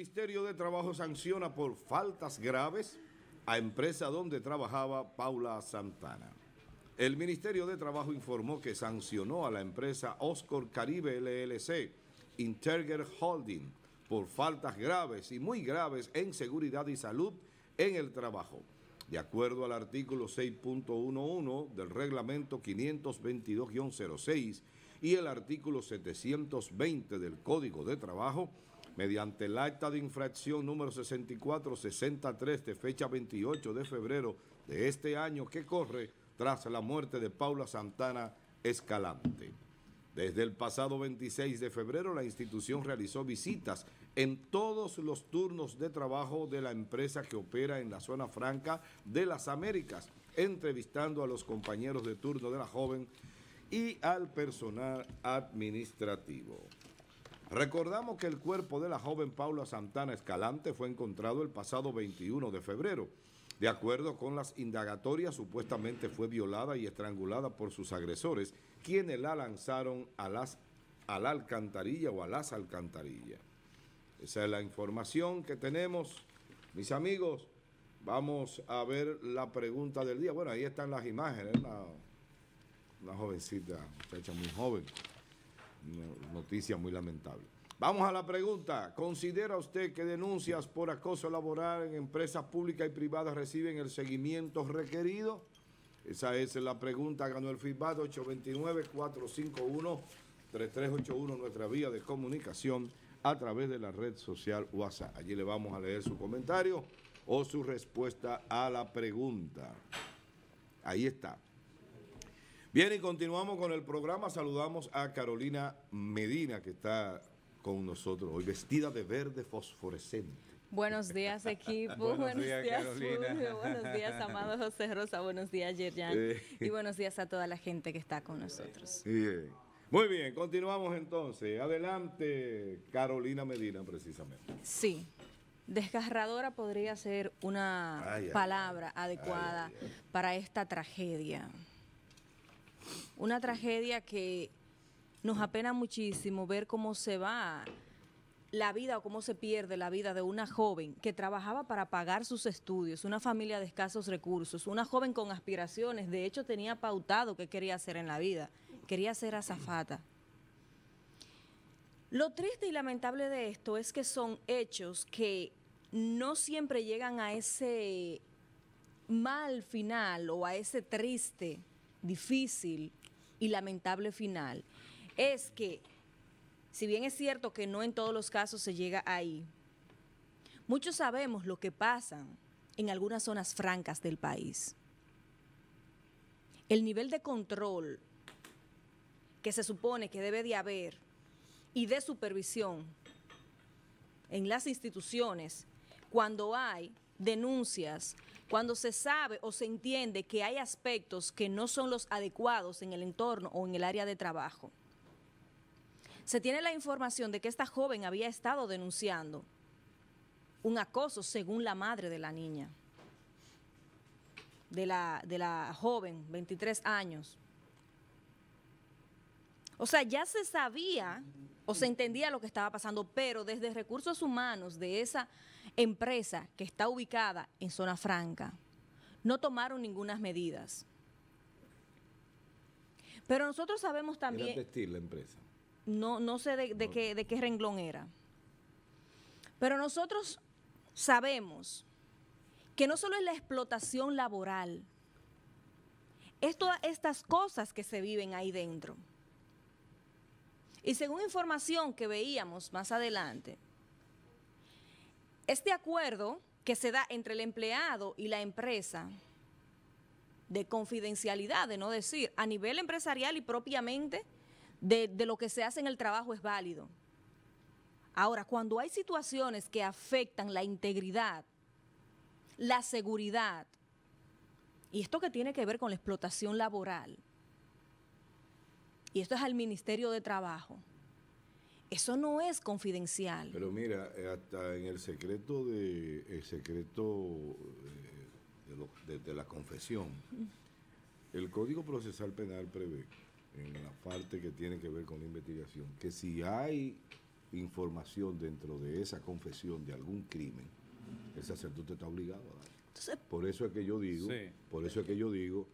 Ministerio de Trabajo sanciona por faltas graves a empresa donde trabajaba Paula Santana. El Ministerio de Trabajo informó que sancionó a la empresa Oscar Caribe LLC, Interger Holding, por faltas graves y muy graves en seguridad y salud en el trabajo. De acuerdo al artículo 6.11 del reglamento 522-06 y el artículo 720 del Código de Trabajo, mediante el acta de infracción número 6463 de fecha 28 de febrero de este año que corre tras la muerte de Paula Santana Escalante. Desde el pasado 26 de febrero la institución realizó visitas en todos los turnos de trabajo de la empresa que opera en la zona franca de las Américas, entrevistando a los compañeros de turno de la joven y al personal administrativo. Recordamos que el cuerpo de la joven Paula Santana Escalante fue encontrado el pasado 21 de febrero. De acuerdo con las indagatorias, supuestamente fue violada y estrangulada por sus agresores, quienes la lanzaron a, la alcantarilla o a las alcantarillas. Esa es la información que tenemos. Mis amigos, vamos a ver la pregunta del día. Bueno, ahí están las imágenes, una, una jovencita, muchacha muy joven noticia muy lamentable. Vamos a la pregunta. ¿Considera usted que denuncias por acoso laboral en empresas públicas y privadas reciben el seguimiento requerido? Esa es la pregunta. Ganó el feedback 829-451-3381, nuestra vía de comunicación a través de la red social WhatsApp. Allí le vamos a leer su comentario o su respuesta a la pregunta. Ahí está. Bien, y continuamos con el programa. Saludamos a Carolina Medina, que está con nosotros hoy, vestida de verde fosforescente. Buenos días, equipo. buenos, días, Carolina. Buenos días, amado José Rosa. Buenos días, Yerjan. Y buenos días a toda la gente que está con nosotros. Bien. Muy bien, continuamos entonces. Adelante, Carolina Medina, precisamente. Sí. Desgarradora podría ser una palabra adecuada para esta tragedia una tragedia que nos apena muchísimo ver cómo se va la vida o cómo se pierde la vida de una joven que trabajaba para pagar sus estudios, una familia de escasos recursos, una joven con aspiraciones, de hecho tenía pautado qué quería hacer en la vida, quería ser azafata. Lo triste y lamentable de esto es que son hechos que no siempre llegan a ese mal final o a ese triste, difícil y lamentable final es que, si bien es cierto que no en todos los casos se llega ahí, muchos sabemos lo que pasa en algunas zonas francas del país. El nivel de control que se supone que debe de haber y de supervisión en las instituciones cuando hay denuncias, cuando se sabe o se entiende que hay aspectos que no son los adecuados en el entorno o en el área de trabajo. Se tiene la información de que esta joven había estado denunciando un acoso según la madre de la niña, de la, de la joven, 23 años. O sea, ya se sabía o se entendía lo que estaba pasando, pero desde recursos humanos de esa empresa que está ubicada en zona franca, no tomaron ninguna medidas. Pero nosotros sabemos también... Era textil la empresa. No, no sé de, Qué, de qué renglón era. Pero nosotros sabemos que no solo es la explotación laboral, es todas estas cosas que se viven ahí dentro. Y según información que veíamos más adelante, este acuerdo que se da entre el empleado y la empresa de confidencialidad, de no decir, a nivel empresarial y propiamente de, lo que se hace en el trabajo es válido. Ahora, cuando hay situaciones que afectan la integridad, la seguridad, y esto que tiene que ver con la explotación laboral, y esto es al Ministerio de Trabajo, eso no es confidencial. Pero mira, eh, hasta en el secreto de el secreto eh, de, la confesión, el Código Procesal Penal prevé en la parte que tiene que ver con la investigación que si hay información dentro de esa confesión de algún crimen, el sacerdote está obligado a dar. por eso es que yo digo, por eso es que yo digo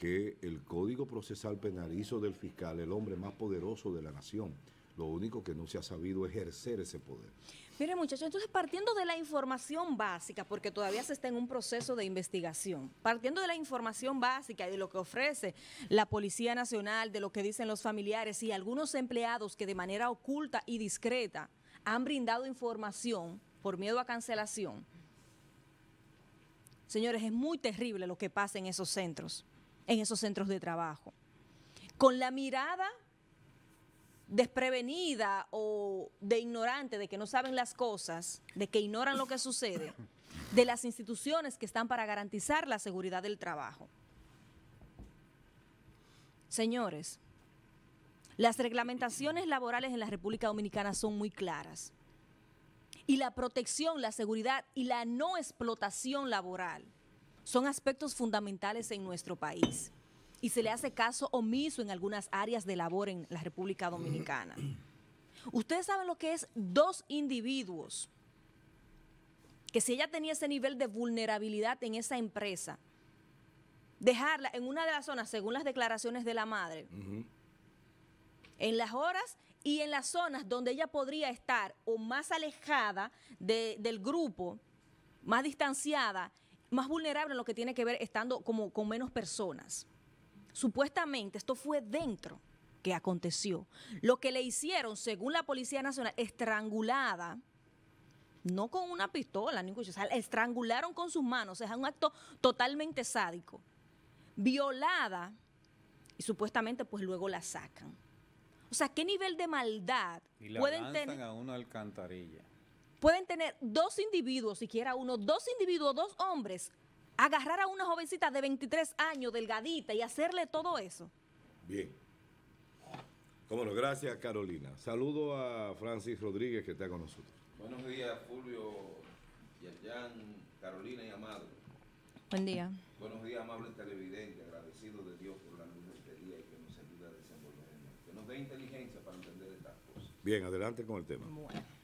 que el Código Procesal Penal hizo del fiscal el hombre más poderoso de la nación. Lo único que no se ha sabido ejercer ese poder. Mire muchachos, entonces partiendo de la información básica, porque todavía se está en un proceso de investigación, partiendo de la información básica y de lo que ofrece la Policía Nacional, de lo que dicen los familiares y algunos empleados que de manera oculta y discreta han brindado información por miedo a cancelación. Señores, es muy terrible lo que pasa en esos centros, en esos centros de trabajo. Con la mirada desprevenida o de ignorante, de que no saben las cosas, de que ignoran lo que sucede, de las instituciones que están para garantizar la seguridad del trabajo. Señores, las reglamentaciones laborales en la República Dominicana son muy claras. Y la protección, la seguridad y la no explotación laboral son aspectos fundamentales en nuestro país y se le hace caso omiso en algunas áreas de labor en la República Dominicana. Ustedes saben lo que es dos individuos que si ella tenía ese nivel de vulnerabilidad en esa empresa, dejarla en una de las zonas, según las declaraciones de la madre, en las horas y en las zonas donde ella podría estar o más alejada del grupo, más distanciada, más vulnerable en lo que tiene que ver estando como con menos personas. Supuestamente esto fue dentro que aconteció. Lo que le hicieron, según la Policía Nacional, estrangulada, no con una pistola, ni un cuchillo, o sea, estrangularon con sus manos, es un acto totalmente sádico. Violada y supuestamente pues luego la sacan. O sea, ¿qué nivel de maldad pueden tener? a una alcantarilla. Pueden tener dos individuos, siquiera uno, dos individuos, dos hombres, agarrar a una jovencita de 23 años, delgadita, y hacerle todo eso. Bien. Cómo no, gracias Carolina. Saludo a Francis Rodríguez que está con nosotros. Buenos días, Fulvio, Yerjan, Carolina y Amado. Buen día. Buenos días, amable televidente, agradecido de Dios por la luz de este día y que nos ayude a desenvolvernos. Que nos dé inteligencia para entender estas cosas. Bien, adelante con el tema. Bueno.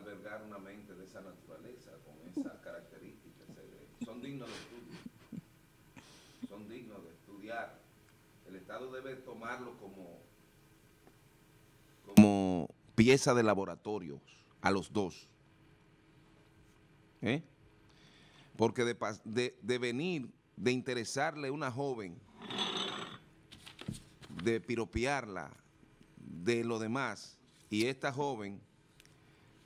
Albergar una mente de esa naturaleza, con esas características. Son dignos de estudio. Son dignos de estudiar. El Estado debe tomarlo como, como pieza de laboratorio a los dos. ¿Eh? Porque de, de, venir, de interesarle una joven, de piropearla, de lo demás, y esta joven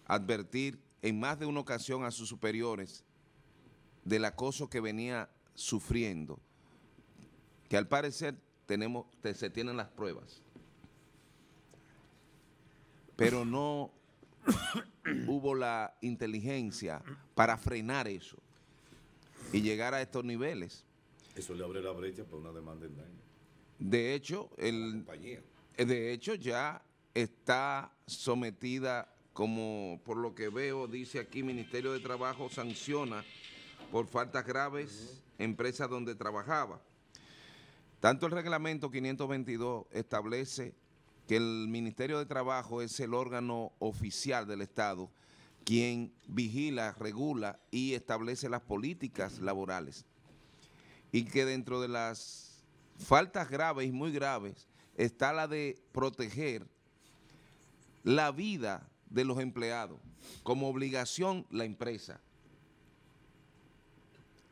advertir en más de una ocasión a sus superiores del acoso que venía sufriendo, que al parecer tenemos, se tienen las pruebas, pero no hubo la inteligencia para frenar eso y llegar a estos niveles. Eso le abre la brecha para una demanda en daño. De hecho, el, de hecho ya está sometida como por lo que veo, dice aquí, Ministerio de Trabajo sanciona por faltas graves empresas donde trabajaba. Tanto el reglamento 522 establece que el Ministerio de Trabajo es el órgano oficial del Estado quien vigila, regula y establece las políticas laborales. Y que dentro de las faltas graves y muy graves está la de proteger la vida de los empleados, como obligación la empresa.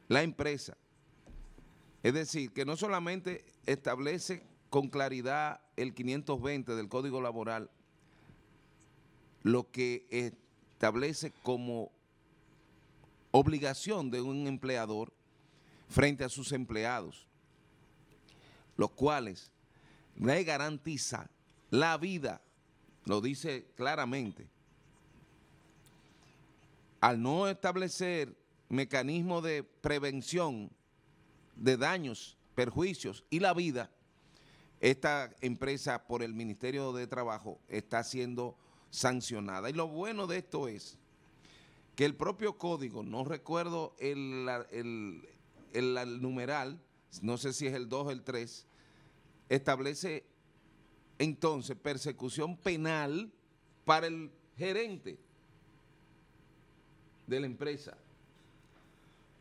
La empresa. Es decir, que no solamente establece con claridad el 520 del Código Laboral, lo que establece como obligación de un empleador frente a sus empleados, los cuales le garantiza la vida lo dice claramente, al no establecer mecanismos de prevención de daños, perjuicios y la vida, esta empresa por el Ministerio de Trabajo está siendo sancionada. Y lo bueno de esto es que el propio código, no recuerdo el, el numeral, no sé si es el 2 o el 3, establece entonces persecución penal para el gerente de la empresa.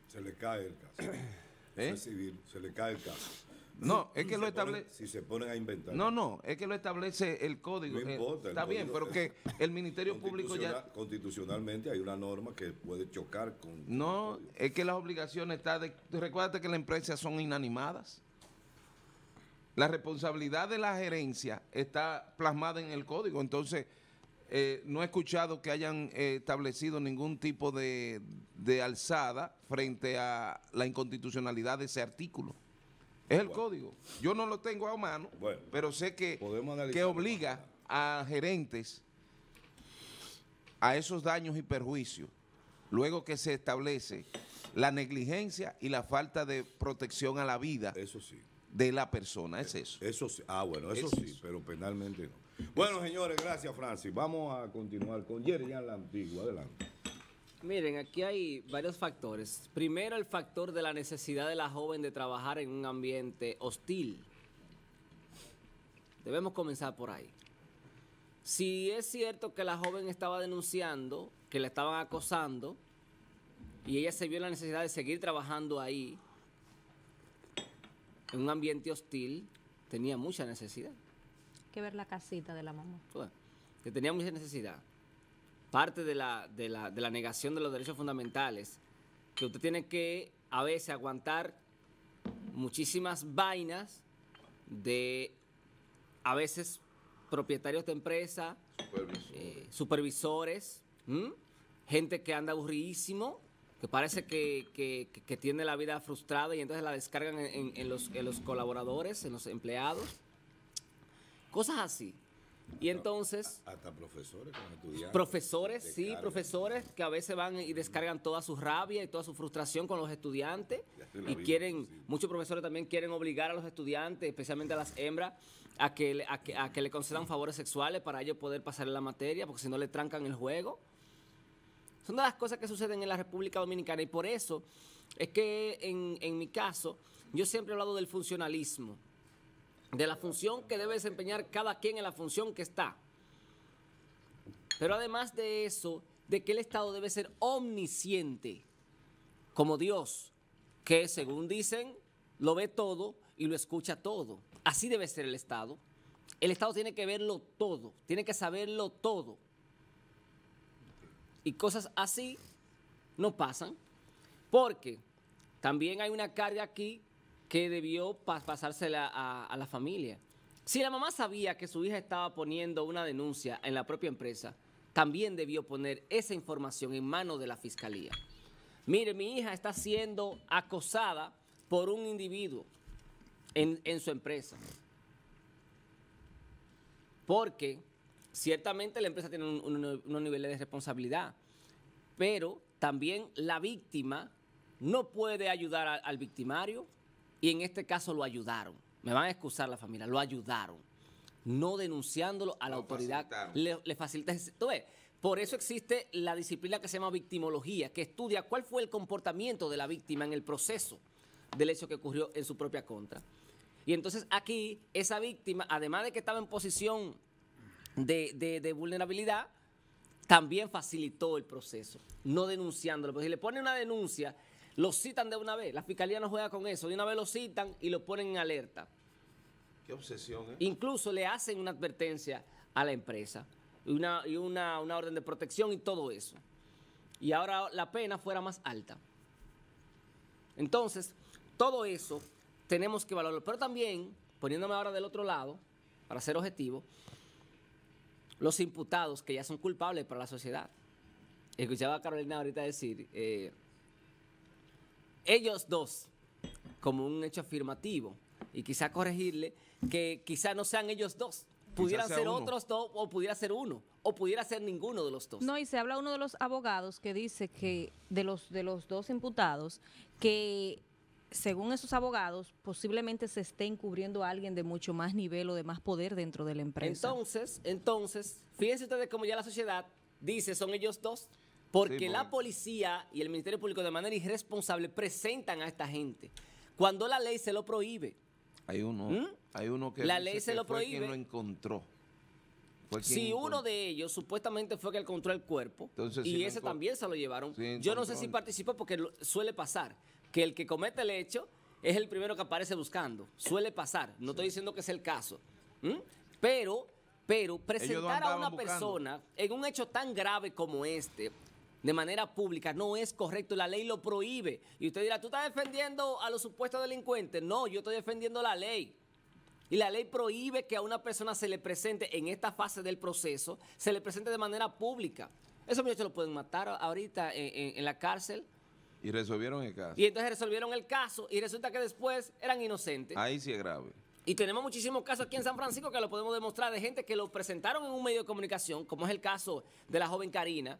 Se le cae el caso. ¿Eh? Es civil, se le cae el caso. No, es que lo establece. Si se ponen a inventar. No, no, es que lo establece el código. No importa, está bien, pero que el Ministerio Público ya. Constitucionalmente hay una norma que puede chocar con. No, es que las obligaciones están. De, recuérdate que las empresas son inanimadas. La responsabilidad de la gerencia está plasmada en el código. Entonces, eh, no he escuchado que hayan eh, establecido ningún tipo de, de alzada frente a la inconstitucionalidad de ese artículo. Es el código. Yo no lo tengo a mano, pero sé que, que obliga a gerentes a esos daños y perjuicios, luego que se establece la negligencia y la falta de protección a la vida eso sí. De la persona. Es eso. Eso sí. Ah, bueno, eso, sí, pero penalmente no. Bueno, señores, gracias, Francis. Vamos a continuar con Jerry ya la antigua. Adelante. Miren, aquí hay varios factores. Primero, el factor de la necesidad de la joven de trabajar en un ambiente hostil. Debemos comenzar por ahí. Si es cierto que la joven estaba denunciando, que la estaban acosando, y ella se vio la necesidad de seguir trabajando ahí, en un ambiente hostil, tenía mucha necesidad. que ver la casita de la mamá. que tenía mucha necesidad parte de la, de, la, de la negación de los derechos fundamentales, que usted tiene que a veces aguantar muchísimas vainas de a veces propietarios de empresa, supervisores, eh, gente que anda aburridísimo, que parece que, que, tiene la vida frustrada y entonces la descargan en, los, en los colaboradores, en los empleados. Cosas así. Y entonces... Hasta profesores con estudiantes. Profesores, sí, profesores que a veces van y descargan toda su rabia y toda su frustración con los estudiantes. Y quieren, muchos profesores también quieren obligar a los estudiantes, especialmente a las hembras, a que, a que, a que le concedan favores sexuales para ellos poder pasar la materia, porque si no le trancan el juego. Son de las cosas que suceden en la República Dominicana y por eso es que en, en mi caso yo siempre he hablado del funcionalismo de la función que debe desempeñar cada quien en la función que está. Pero además de eso, de que el Estado debe ser omnisciente, como Dios, que según dicen, lo ve todo y lo escucha todo. Así debe ser el Estado. El Estado tiene que verlo todo, tiene que saberlo todo. Y cosas así no pasan, porque también hay una carga aquí que debió pasársela a, la familia. Si la mamá sabía que su hija estaba poniendo una denuncia en la propia empresa, también debió poner esa información en manos de la fiscalía. Mire, mi hija está siendo acosada por un individuo en, su empresa. Porque ciertamente la empresa tiene unos niveles de responsabilidad, pero también la víctima no puede ayudar al victimario y en este caso lo ayudaron. Me van a excusar la familia, lo ayudaron. No denunciándolo a la autoridad. Le, le facilita. por eso existe la disciplina que se llama victimología, que estudia cuál fue el comportamiento de la víctima en el proceso del hecho que ocurrió en su propia contra. Y entonces aquí, esa víctima, además de que estaba en posición de, de vulnerabilidad, también facilitó el proceso, no denunciándolo. Porque si le pone una denuncia lo citan de una vez. La fiscalía no juega con eso. De una vez lo citan y lo ponen en alerta. Qué obsesión, ¿eh? Incluso le hacen una advertencia a la empresa y, una, y una, orden de protección y todo eso. Y ahora la pena fuera más alta. Entonces, todo eso tenemos que valorarlo. Pero también, poniéndome ahora del otro lado, para ser objetivo, los imputados que ya son culpables para la sociedad. Escuchaba a Carolina ahorita decir, eh, ellos dos como un hecho afirmativo y quizá corregirle que quizá no sean ellos dos. Pudieran ser otros dos o pudiera ser uno o pudiera ser ninguno de los dos. No, y se habla uno de los abogados que dice que de los de los dos imputados que según esos abogados, posiblemente se esté encubriendo a alguien de mucho más nivel o de más poder dentro de la empresa. Entonces, entonces, fíjense ustedes cómo ya la sociedad dice son ellos dos. Porque la policía y el Ministerio Público de manera irresponsable presentan a esta gente cuando la ley se lo prohíbe. Hay uno, ¿Mm? hay uno que La ley se que lo fue quien prohíbe. lo encontró. Fue quien Si encontró. uno de ellos supuestamente fue que encontró el cuerpo Entonces, y si ese también se lo llevaron, Sí, yo no sé si participó porque suele pasar que el que comete el hecho es el primero que aparece buscando. Suele pasar. No estoy diciendo que es el caso. ¿Mm? Pero, pero presentar a una buscando. persona en un hecho tan grave como este de manera pública no es correcto. La ley lo prohíbe. Y usted dirá, ¿tú estás defendiendo a los supuestos delincuentes? No, yo estoy defendiendo la ley. Y la ley prohíbe que a una persona se le presente en esta fase del proceso, se le presente de manera pública. Esos muchachos lo pueden matar ahorita en, en- en la cárcel. Y resolvieron el caso. Y entonces resolvieron el caso y resulta que después eran inocentes. Ahí sí es grave. Y tenemos muchísimos casos aquí en San Francisco que lo podemos demostrar de gente que lo presentaron en un medio de comunicación, como es el caso de la joven Karina,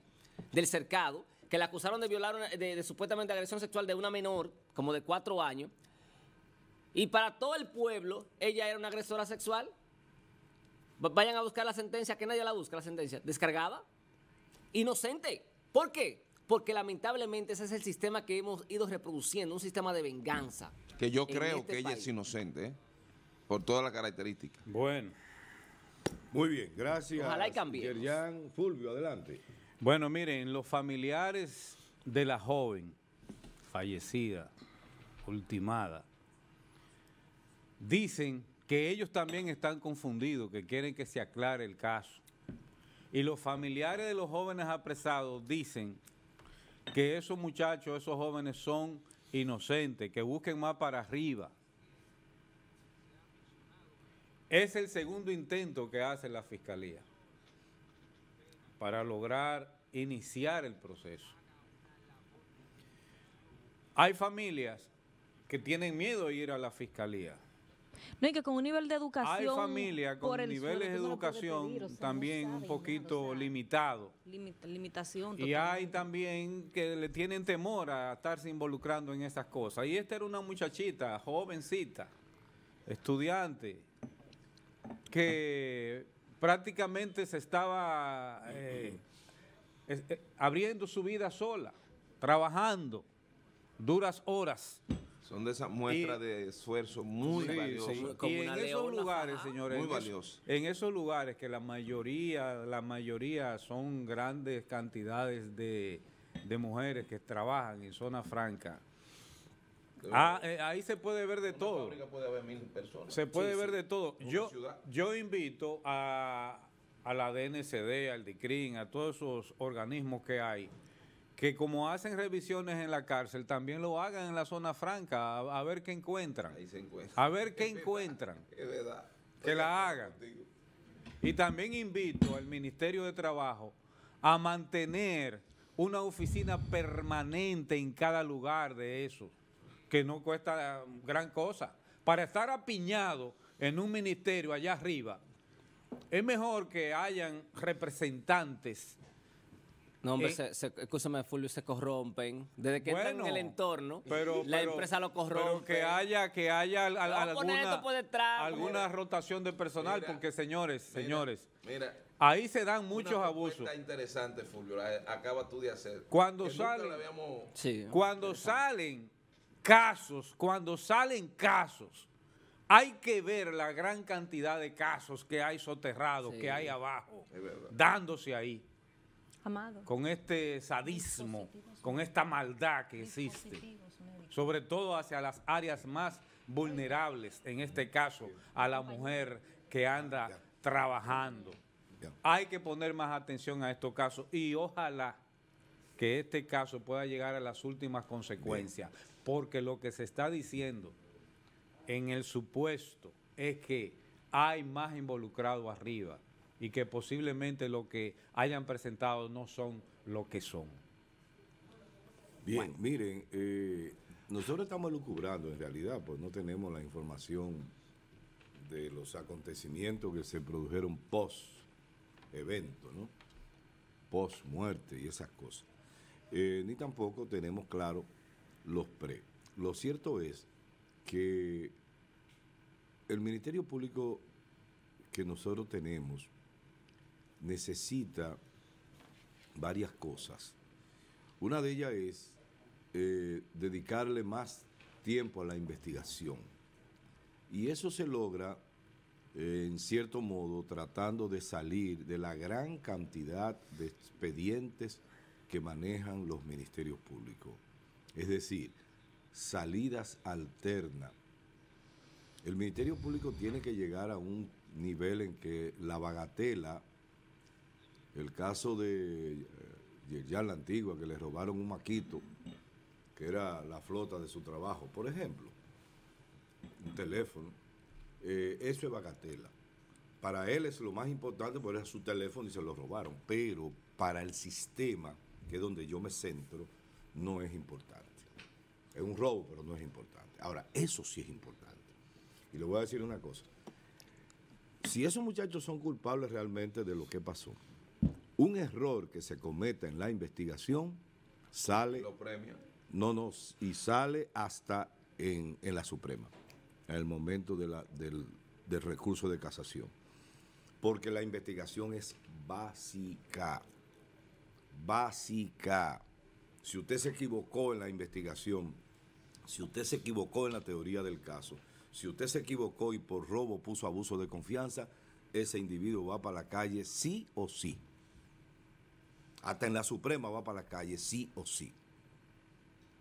del cercado, que la acusaron de violar, una- de, de supuestamente agresión sexual de una menor, como de cuatro años. Y para todo el pueblo, ella era una agresora sexual. Va- Vayan a buscar la sentencia, que nadie la busca, la sentencia. Descargada. Inocente. ¿Por qué? Porque lamentablemente ese es el sistema que hemos ido reproduciendo, un sistema de venganza. Que yo creo este que ella es inocente, ¿eh? por todas las características. Bueno, Muy bien, gracias. Ojalá y. Yerjan Fulvio, adelante. bueno, miren, los familiares de la joven fallecida, ultimada, dicen que ellos también están confundidos, que quieren que se aclare el caso. Y los familiares de los jóvenes apresados dicen que esos muchachos, esos jóvenes son inocentes, que busquen más para arriba. Es el segundo intento que hace la fiscalía para lograr iniciar el proceso. Hay familias que tienen miedo de ir a la fiscalía. No, y que con un nivel de educación. Hay familias con niveles de educación pedir, o sea, no también un poquito limitado. limita- limitación. Y hay también que le tienen temor a estarse involucrando en esas cosas. Y esta era una muchachita, jovencita, estudiante, que prácticamente se estaba eh, eh, abriendo su vida sola, trabajando duras horas. Son de esas muestras Y- de esfuerzo muy Sí, valiosas. sí. Y en esos lugares, señores, Muy en, esos- valioso. en esos lugares que la mayoría, la mayoría son grandes cantidades de, de mujeres que trabajan en zona franca. Ah, eh, ahí se puede ver de todo. fábrica puede haber mil personas. Se puede ver de todo. Yo, yo invito a, a la DNCD, al DICRIN, a todos esos organismos que hay, que como hacen revisiones en la cárcel, también lo hagan en la zona franca, a, a ver qué encuentran. Ahí se encuentra. A ver qué encuentran. Es verdad. Que la hagan. Y también invito al Ministerio de Trabajo a mantener una oficina permanente en cada lugar de eso, que no cuesta gran cosa. Para estar apiñado en un ministerio allá arriba, es mejor que hayan representantes. No, hombre, Eh, se, se, escúchame, Fulvio, se corrompen. Desde que entran en el entorno, pero, la pero- empresa lo corrompe. Pero que haya, que haya al- alguna, esto por detrás, alguna mira. rotación de personal, Mira, porque señores, Mira, señores, Mira, ahí se dan muchos una abusos. interesante, Fulvio, la acabas tú de hacer. Cuando salen- la habíamos- Sí. Cuando salen casos, cuando salen casos, hay que ver la gran cantidad de casos que hay soterrados, Sí. que hay abajo, dándose ahí, Amado. con este sadismo, con esta maldad que existe, sobre todo hacia las áreas más vulnerables, en este caso a la mujer que anda trabajando. Hay que poner más atención a estos casos y ojalá que este caso pueda llegar a las últimas consecuencias, porque lo que se está diciendo en el supuesto es que hay más involucrados arriba y que posiblemente lo que hayan presentado no son lo que son. Bien, miren, eh, nosotros estamos lucubrando en realidad, pues no tenemos la información de los acontecimientos que se produjeron post evento, ¿no? Post muerte y esas cosas. Eh, ni tampoco tenemos claro los pre. Lo cierto es que el Ministerio Público que nosotros tenemos necesita varias cosas. Una de ellas es eh, dedicarle más tiempo a la investigación. Y eso se logra, eh, en cierto modo, tratando de salir de la gran cantidad de expedientes que manejan los ministerios públicos. Es decir, salidas alternas. El Ministerio Público tiene que llegar a un nivel en que la bagatela, el caso de eh, Yerjan la Antigua, que le robaron un maquito, que era la flota de su trabajo, por ejemplo, un teléfono, eh, eso es bagatela. Para él es lo más importante porque era su teléfono y se lo robaron, pero para el sistema, que es donde yo me centro, no es importante. Es un robo, pero no es importante. Ahora, eso sí es importante. Y le voy a decir una cosa. Si esos muchachos son culpables realmente de lo que pasó, un error que se cometa en la investigación sale... Los premios. No, no, y sale hasta en, en la Suprema, en el momento de la- del, del recurso de casación. Porque la investigación es básica. Básica. Si usted se equivocó en la investigación, si usted se equivocó en la teoría del caso, si usted se equivocó y por robo puso abuso de confianza, ese individuo va para la calle sí o sí. Hasta en la Suprema va para la calle sí o sí.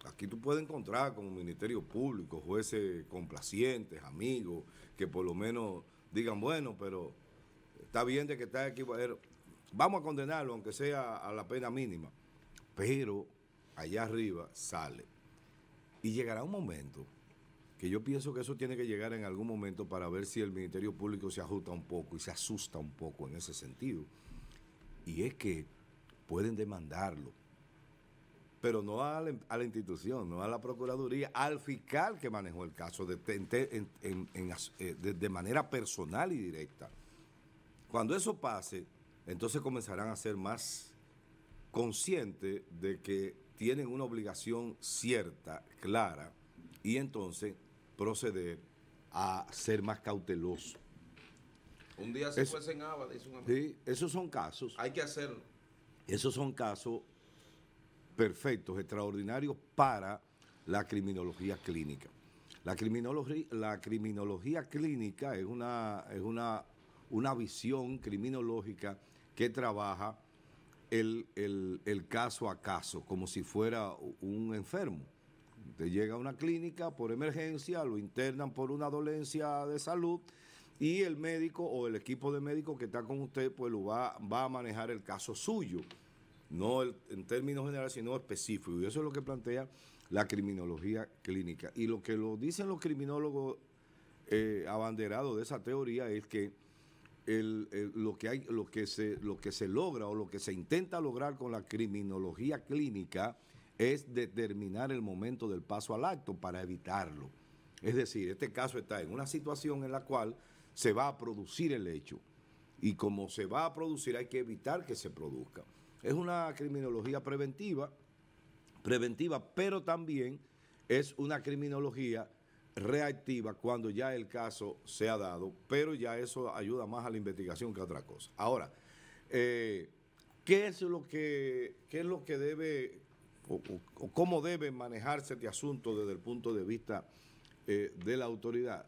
Aquí tú puedes encontrar como Ministerio Público, jueces complacientes, amigos, que por lo menos digan, bueno, pero está bien de que está equivocado. Vamos a condenarlo, aunque sea a la pena mínima. Pero allá arriba sale. Y llegará un momento que yo pienso que eso tiene que llegar en algún momento para ver si el Ministerio Público se ajusta un poco y se asusta un poco en ese sentido. Y es que pueden demandarlo pero no a la, a la institución, no a la Procuraduría, al fiscal que manejó el caso de, en- en- en- en as- eh, de- manera personal y directa. Cuando eso pase, entonces comenzarán a ser más conscientes de que tienen una obligación cierta, clara, y entonces proceder a ser más cautelosos. Un día se fuese en Aba, dice un amigo. Sí, esos son casos Hay que hacerlo. Esos son casos perfectos, extraordinarios para la criminología clínica. La criminología, clínica es una, es una, una visión criminológica que trabaja el, el- el caso a caso, como si fuera un enfermo. Usted llega a una clínica por emergencia, lo internan por una dolencia de salud y el médico o el equipo de médicos que está con usted pues lo va, va a manejar el caso suyo, no el- en términos generales, sino específico. Y eso es lo que plantea la criminología clínica. Y lo que lo dicen los criminólogos eh, abanderados de esa teoría es que el- lo, que hay, lo, que se, lo que se logra o lo que se intenta lograr con la criminología clínica es determinar el momento del paso al acto para evitarlo. Es decir, este caso está en una situación en la cual se va a producir el hecho y como se va a producir hay que evitar que se produzca. Es una criminología preventiva, preventiva, pero también es una criminología reactiva cuando ya el caso se ha dado, pero ya eso ayuda más a la investigación que a otra cosa. Ahora, eh, ¿qué es lo que, qué es lo que debe o, cómo debe manejarse este asunto desde el punto de vista eh, de la autoridad?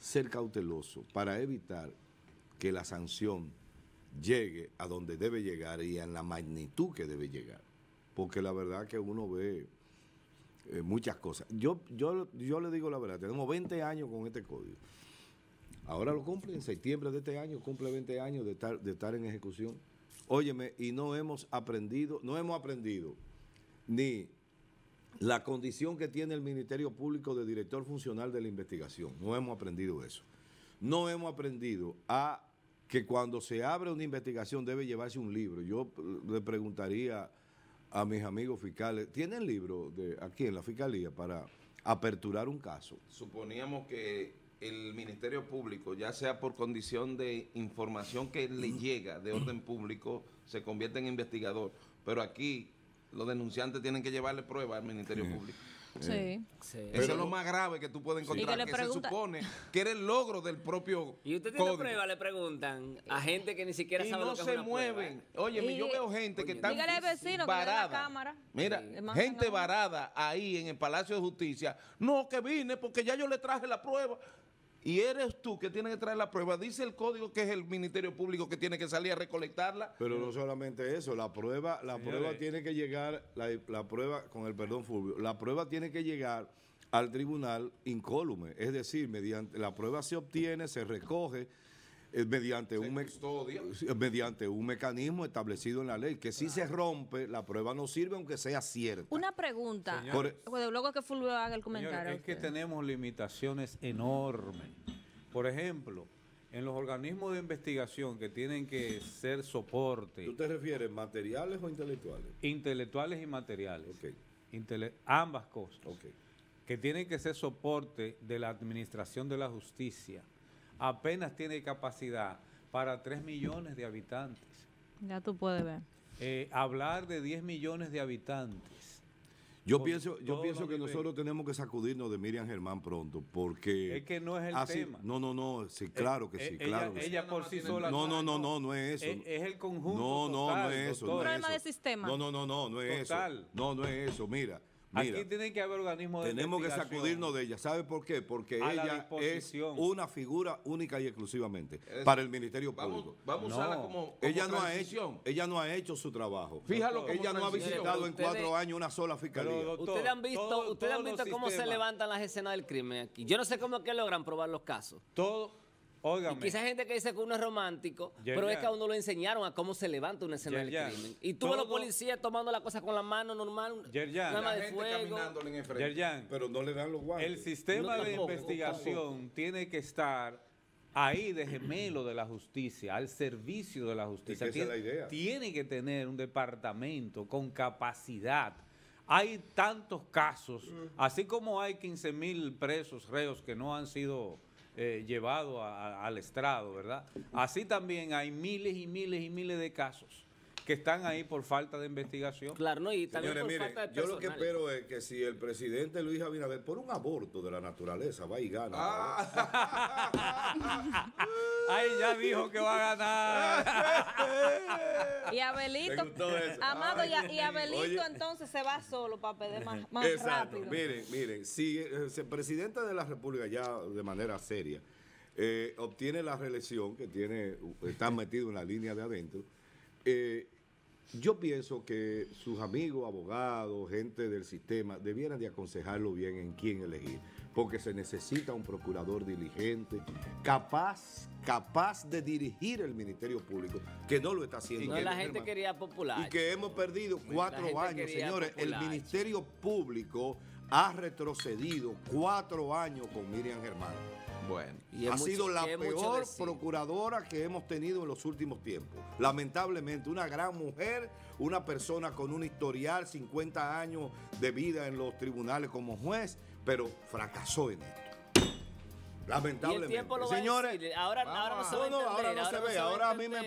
Ser cauteloso para evitar que la sanción llegue a donde debe llegar y en la magnitud que debe llegar. Porque la verdad que uno ve eh, muchas cosas. Yo, yo, yo le digo la verdad, tenemos 20 años con este código. Ahora lo cumple, en septiembre de este año cumple 20 años de estar, de estar en ejecución. Óyeme, y no hemos aprendido, no hemos aprendido ni la condición que tiene el Ministerio Público de director funcional de la investigación. No hemos aprendido eso. No hemos aprendido a que cuando se abre una investigación debe llevarse un libro. Yo le preguntaría a mis amigos fiscales, ¿tienen libro de aquí en la fiscalía para aperturar un caso? Suponíamos que el Ministerio Público, ya sea por condición de información que le llega de orden público, se convierte en investigador. Pero aquí los denunciantes tienen que llevarle pruebas al Ministerio Público. Sí. Sí. Eso es lo más grave que tú puedes encontrar, que se supone que era el logro del propio Y usted tiene código. prueba, le preguntan a gente que ni siquiera y sabe no lo que se es una mueven. prueba. Oye, Y- yo veo gente que está dígale al vecino que la varada. cámara. Mira, Sí. Gente varada ahí en el Palacio de Justicia. No, que vine porque ya yo le traje la prueba. Y eres tú que tienes que traer la prueba, dice el código que es el Ministerio Público que tiene que salir a recolectarla. Pero no solamente eso, la prueba, la Señores. prueba tiene que llegar, la, la prueba, con el perdón Fulvio, la prueba tiene que llegar al tribunal incólume, es decir, mediante la prueba se obtiene, se recoge eh, mediante un me- custodia. mediante un mecanismo establecido en la ley, que si se rompe, la prueba no sirve aunque sea cierta. Una pregunta. Señor. Por- Bueno, luego que Fulvio haga el Señores, comentario. es que tenemos limitaciones enormes. Por ejemplo, en los organismos de investigación que tienen que ser soporte, ¿Tú te refieres materiales o intelectuales? intelectuales y materiales, Ok. intele- ambas cosas, Ok. que tienen que ser soporte de la administración de la justicia, apenas tiene capacidad para 3 millones de habitantes. Ya tú puedes ver. Eh, hablar de 10 millones de habitantes. Yo pienso, yo pienso que niveles. nosotros tenemos que sacudirnos de Miriam Germán pronto, porque... Es que no es el así- tema. No, no, no, sí, claro que Eh, sí, ella, claro que sí. ella por sí sola. No, no, no, no, no es eso. Es, es el conjunto. No, no, total, no es eso. doctor. no es Problema de sistema. No, no, no, no, no es Total. eso. No, no es eso. Mira, mira. Aquí tiene que haber organismos de Tenemos que sacudirnos de ella. ¿Sabe por qué? Porque A ella es una figura única y exclusivamente Es- para el Ministerio Vamos, Público. vamos a usarla como, como Ella no, ha hecho, ella no ha hecho su trabajo. Fíjalo ella no ha visitado en cuatro años una sola fiscalía. Pero, doctor, Ustedes han visto, todo- ustedes han visto cómo se levantan las escenas del crimen aquí. Yo no sé cómo es que logran probar los casos. Todo, Y óigame. quizá hay gente que dice que uno es romántico, pero es que a uno lo enseñaron a cómo se levanta una escena del Yerjan, crimen. Y tú los policías tomando la cosa con la mano normal, La de gente fuego. caminándole en el frente. Pero no le dan los guantes. el sistema No, de tampoco, investigación tiene que estar ahí de gemelo de la justicia, al servicio de la justicia. Es que esa es la idea. tiene que tener un departamento con capacidad. Hay tantos casos, así como hay 15 mil presos, reos que no han sido eh, llevados a- a- al estrado, ¿verdad? Así también hay miles y miles y miles de casos que están ahí por falta de investigación. Claro, ¿no? Y también Señores, por miren, falta de yo lo que personal. espero es que si el presidente Luis Abinader, por un aborto de la naturaleza, va y gana. Ay, ya dijo que va a ganar. Y Abelito. Amado, y, a- y Ay, Abelito oye. entonces se va solo para pedir más, más Exacto. rápido. Miren, miren, si eh, el presidente de la República ya de manera seria eh, obtiene la reelección, que tiene, está metido en la línea de adentro, eh, yo pienso que sus amigos, abogados, gente del sistema, debieran de aconsejarlo bien en quién elegir, porque se necesita un procurador diligente, capaz, capaz de dirigir el Ministerio Público, que no lo está haciendo. No, bien, la gente hermano. quería popular. Y que hemos perdido cuatro años, señores. El. Ministerio Público ha retrocedido cuatro años con Miriam Germán. Bueno. Y ha sido la peor procuradora que hemos tenido en los últimos tiempos. Lamentablemente, una gran mujer, una persona con un historial, 50 años de vida en los tribunales como juez, pero fracasó en esto. Y Lamentablemente. el tiempo lo va Señores, a decir. Ahora, ahora no se entender. ahora no se ve. Ahora a mí me.